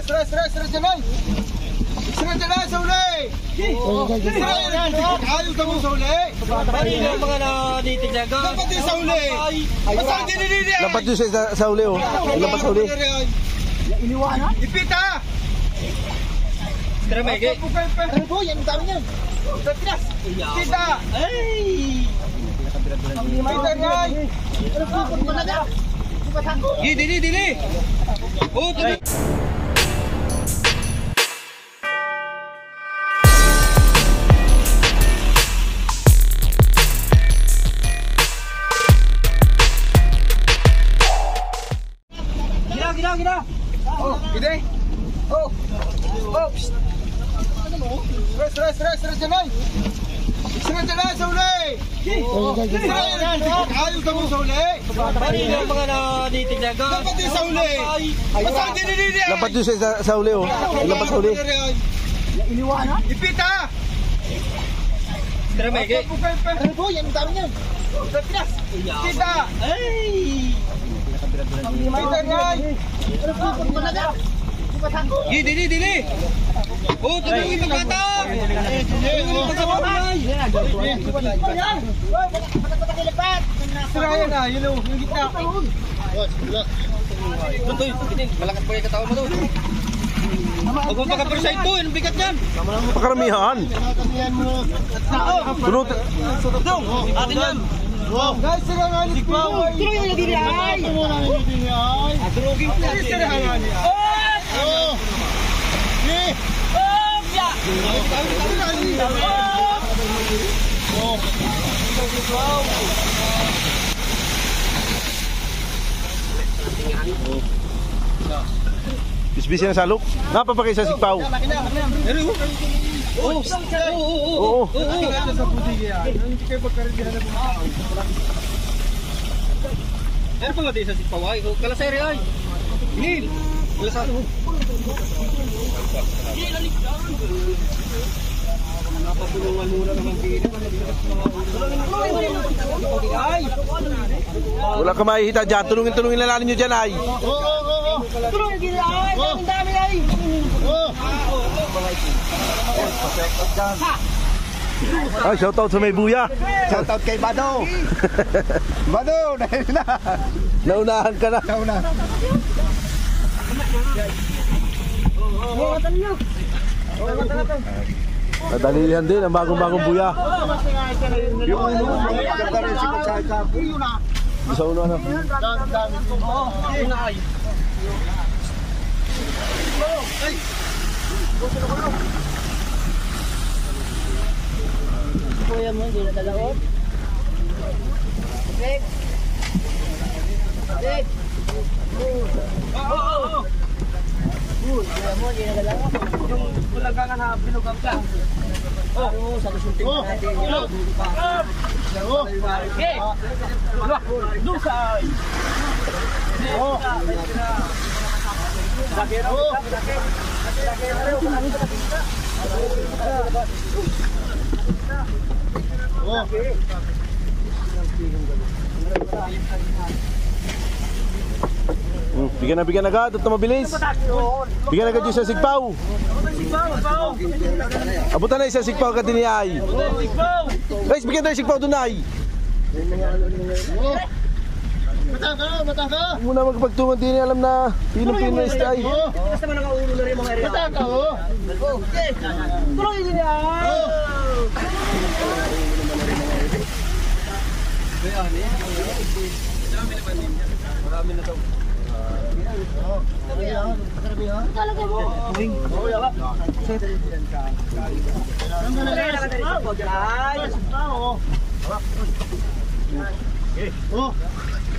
Stress, stress, stress, stress dyan ay! Stress dyan ay, sa uli! Ayos ka mo sa uli! Kanina mga natitiglaga. Dapat din sa uli! Basta hindi nilili ay! Lapat yun sa, sa uli oh. Lapat sa uli. Iniwanan? Ipita! Tara, Mike. Ano po? Yan ang dami niyan! Kita! Ay! Kita yan! Di, dili, dili. Oh, tuloy. Gila. Oh, gede! Oh! Oh! psst. Stress, stress, stress, stress dyan ay! Stress dyan ay, sa uli! Ayos ka mo sa uli! Kanina mga natitiglaga. Dapat din sa uli! Basta hindi nilili ay! Lapat yun sa, sa uli oh. Lapat sa uli. Iniwanan? Ipita! Tara, Mike. Ano po? Yan ang dami niyan! Kita! Ay! Di, dili, dili. Oh, tuloy yung pagkata. Sira yan ah, yun o, yung gitna. Tutoy, malakas pa yung katawan mo to. Huwag mo pagka-preside to, anong bigat yan? Pakaramihan. Sunod. Dong, atin yan. Guys, sira nga ni Pao. Tuloy yung lagi niya. Atrogin po natin. Sira nga niya. Oh, ya. Bisbisi na salok. Napapakay sa sikpaw. Oh, oh, oh, Oo. Puti yan. Hindi kayo pagkarindihan na bumakao. Ano pa nga di sa sipaway? Kalasere ay. Inil. Kalasere. Napapulungan muna naman. Ay! Wala ka makikita dyan. Tulungin-tulungin na lang nyo dyan ay. Tulong gila ay! Daming dami ay! Ay, shoutout sa may buya. Shoutout kay Bado. Bado, dahil na. Naunahan ka na. Ikaw na. Nadalihan din ang bagong-bagong buya. Yung ano, ganda rin si Kutsay Kapo. Sa uno ano. Dami, dami. Ay! Kuya mo, hindi na dalaot. Dek! Dek! Oo, oo, oo! Kuya mo, hindi na dalaot. Yung bulaga nga na binugam ka. Oo, sa lusunting Oh, natin. oh. Pa. Oh, Okay! Doon sa... oh. Oh. Hmm, bigyan na bigyan agad at na mabilis. Bigyan agad yung sa sigpaw. Abutan na yung sa sigpaw ka din ay. Guys, bigyan tayo sigpaw doon ay. Oh. Matang ka, ka. Huwag muna magpagtungan din alam na pinong-pino na ay. Oh. Basta man nakaulo na rin mga area. Matang ka, oh. Tuloy din yan! Oh. Talaga mo! Ay! Oh. Tagilid lang manapyat. Mukha mukha.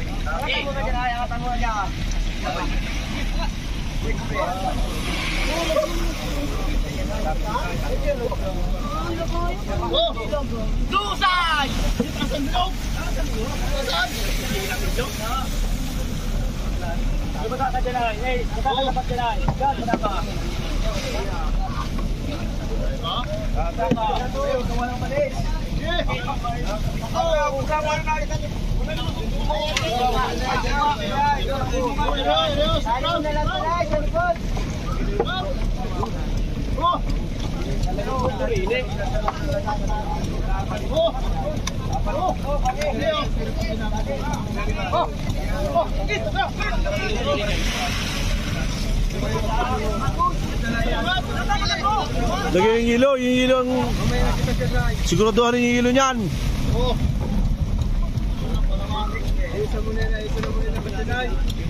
Yan, Lagyan yung hilo, yung hilo ang... Siguraduhan yung hilo niyan. Muna na, isa na muna na Janay. Oh, yan na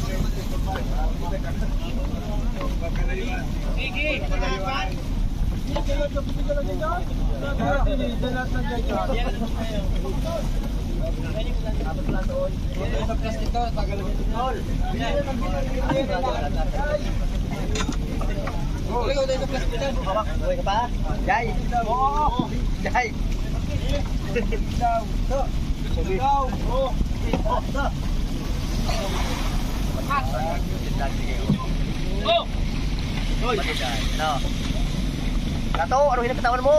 mga yan. Oh, that's it. Ooh, that's it, John. Buhay ka pa? Jai. Jai. Oh! Ano? Kato, ano hinang katawan mo?